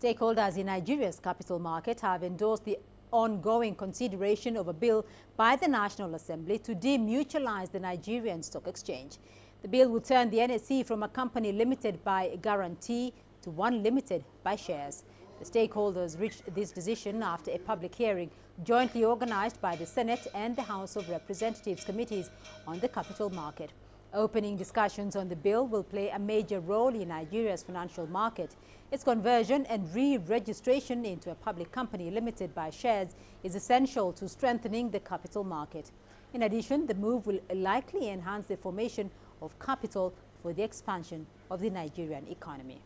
Stakeholders in Nigeria's capital market have endorsed the ongoing consideration of a bill by the National Assembly to demutualize the Nigerian Stock Exchange. The bill will turn the NSE from a company limited by guarantee to one limited by shares. The stakeholders reached this decision after a public hearing jointly organized by the Senate and the House of Representatives committees on the capital market. Opening discussions on the bill will play a major role in Nigeria's financial market. Its conversion and re-registration into a public company limited by shares is essential to strengthening the capital market. In addition, the move will likely enhance the formation of capital for the expansion of the Nigerian economy.